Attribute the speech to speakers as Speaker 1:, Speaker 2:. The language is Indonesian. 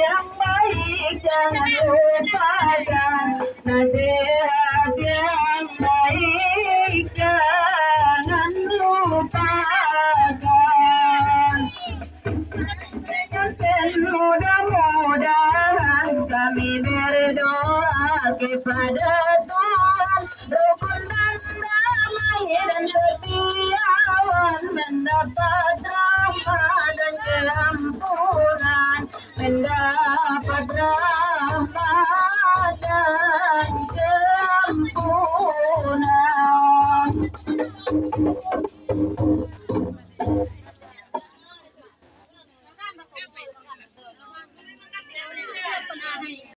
Speaker 1: yang baik jangan lupakan. Nasihat yang baik jangan lupakan. Dan mudah-mudahan kami berdoa kepada I'm not padra.